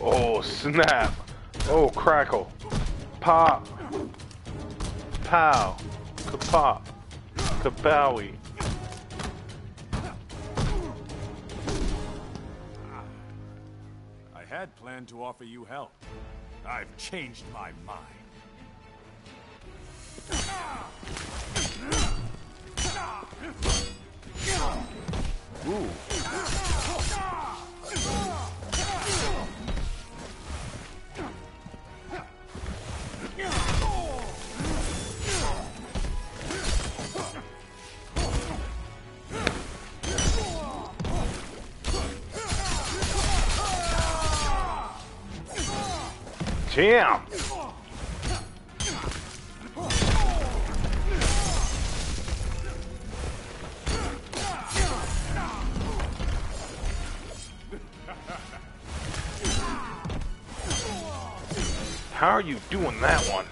Oh, snap. Oh, crackle. Pop. Pow. Kapop. Kabowie. I had planned to offer you help. I've changed my mind. Damn! How are you doing that one?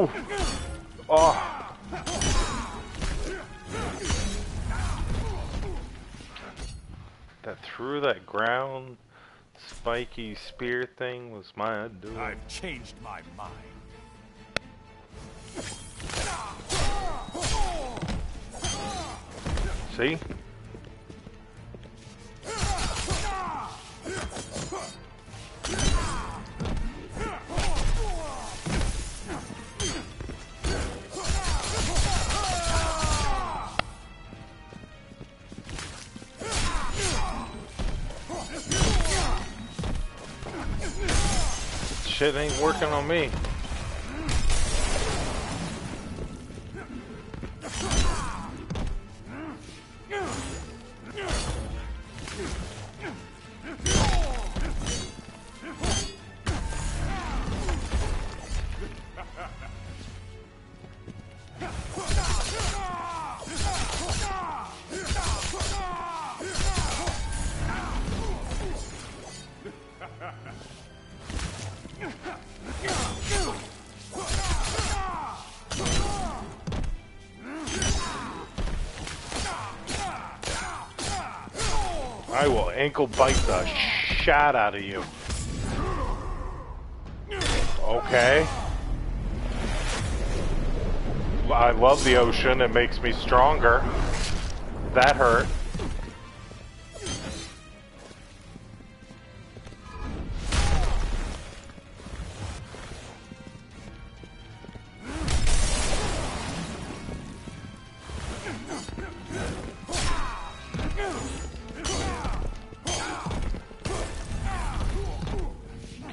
Ooh. Oh. That through that ground spiky spear thing was my doing. I've changed my mind. See? Shit ain't working on me. Will ankle bite the shot out of you. Okay. I love the ocean. It makes me stronger. That hurt.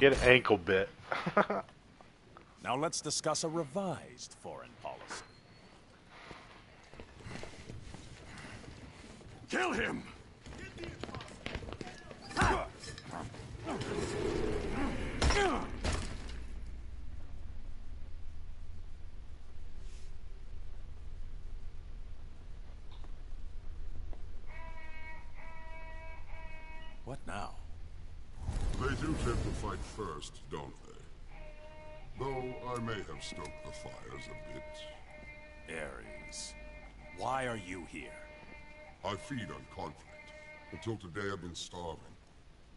Get ankle bit. Now let's discuss a revised foreign policy. Kill him! What now? Tend to fight first, don't they? Though I may have stoked the fires a bit. Ares, why are you here? I feed on conflict. Until today I've been starving.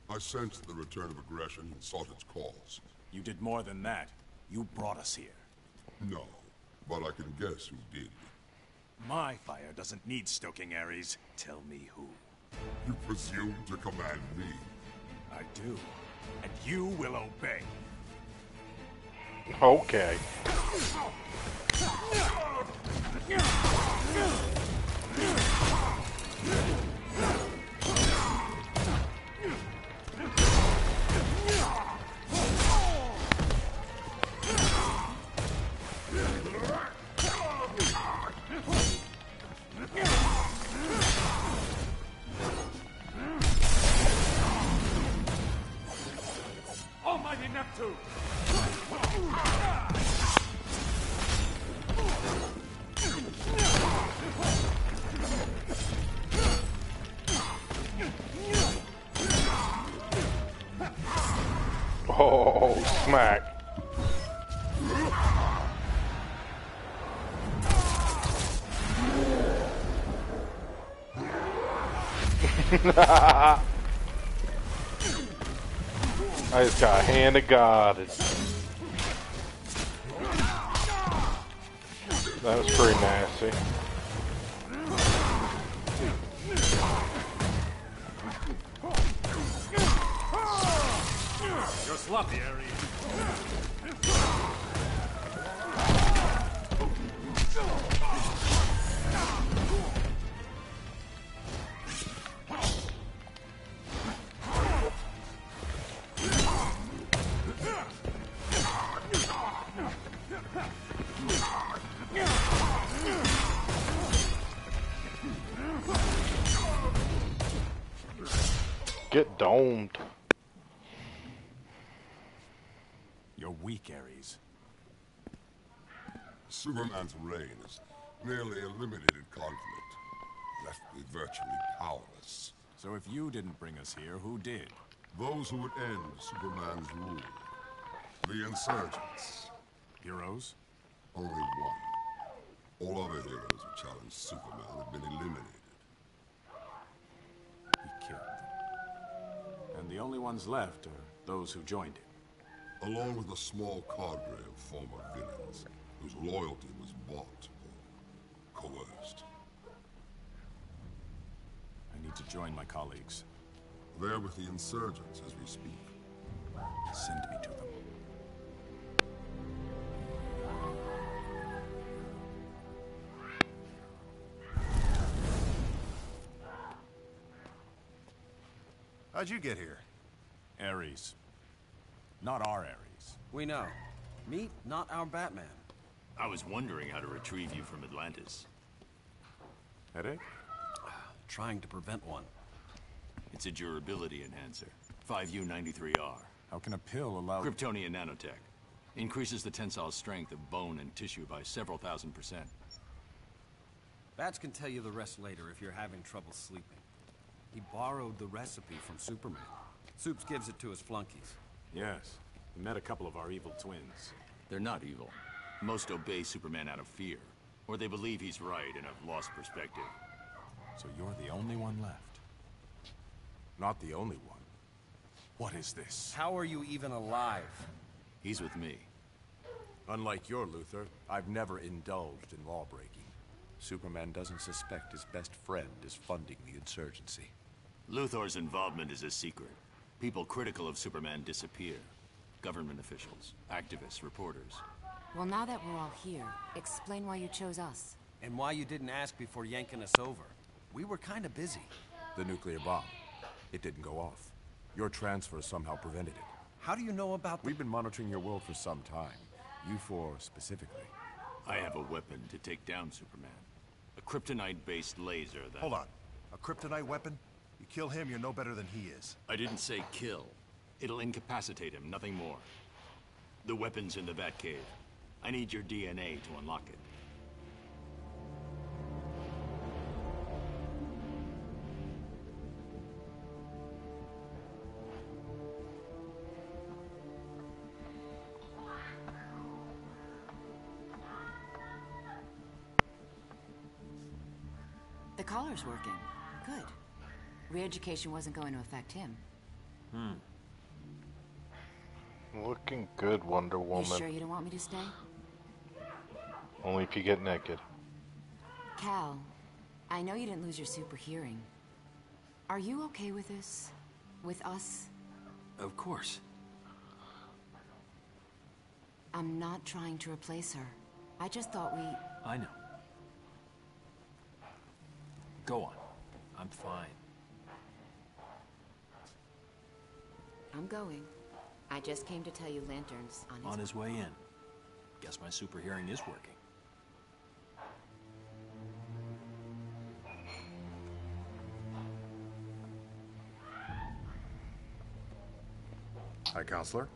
I sensed the return of aggression and sought its cause. You did more than that. You brought us here. No, but I can guess who did. My fire doesn't need stoking, Ares. Tell me who. You presume to command me. I do. And you will obey. Okay. Oh, smack. I just got a hand of God. That was pretty nasty. Ares. Get domed. You're weak, Ares. Superman's reign is nearly eliminated conflict, left me virtually powerless. So if you didn't bring us here, who did? Those who would end Superman's rule. The insurgents. Heroes? Only one. All other heroes who challenged Superman have been eliminated. He killed them. And the only ones left are those who joined him. Along with a small cadre of former villains, whose loyalty was bought or coerced. I need to join my colleagues. They're with the insurgents as we speak. Send me to them. How'd you get here? Ares. Not our Ares. We know. Meet not our Batman. I was wondering how to retrieve you from Atlantis. Headache? Trying to prevent one. It's a durability enhancer. 5U93R. How can a pill allow... Kryptonian nanotech. Increases the tensile strength of bone and tissue by several thousand percent. Bats can tell you the rest later if you're having trouble sleeping. He borrowed the recipe from Superman. Supes gives it to his flunkies. Yes. We met a couple of our evil twins. They're not evil. Most obey Superman out of fear. Or they believe he's right and have lost perspective. So you're the only one left. Not the only one. What is this? How are you even alive? He's with me. Unlike your Luthor, I've never indulged in lawbreaking. Superman doesn't suspect his best friend is funding the insurgency. Luthor's involvement is a secret. People critical of Superman disappear. Government officials, activists, reporters. Well, now that we're all here, explain why you chose us. And why you didn't ask before yanking us over. We were kinda busy. The nuclear bomb. It didn't go off. Your transfer somehow prevented it. How do you know about the... We've been monitoring your world for some time. You four specifically. I have a weapon to take down Superman. A kryptonite-based laser that... Hold on. A kryptonite weapon? You kill him, you're no better than he is. I didn't say kill. It'll incapacitate him, nothing more. The weapon's in the Batcave. I need your DNA to unlock it. The collar's working. Good. Re-education wasn't going to affect him. Hmm. Looking good, Wonder Woman. You Woman. sure you don't want me to stay? Only if you get naked. Kal, I know you didn't lose your super hearing. Are you okay with this? With us? Of course. I'm not trying to replace her. I just thought we... I know. Go on. I'm fine. I'm going. I just came to tell you Lantern's on his... On his way in. Guess my super hearing is working. Hi, Counselor.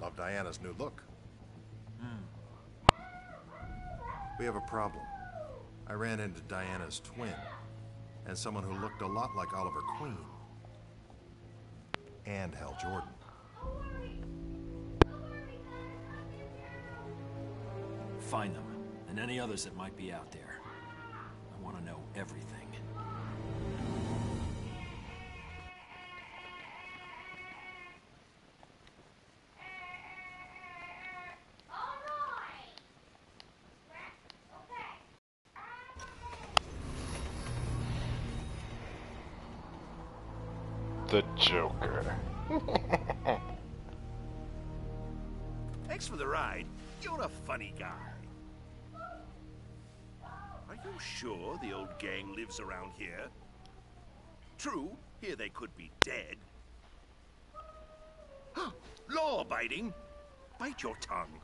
Love Diana's new look. Hmm. We have a problem. I ran into Diana's twin, and someone who looked a lot like Oliver Queen. And Hal Jordan. Find them, and any others that might be out there. I want to know everything. The Joker. Thanks for the ride. You're a funny guy. Are you sure the old gang lives around here? True, here they could be dead. Law-abiding? Bite your tongue.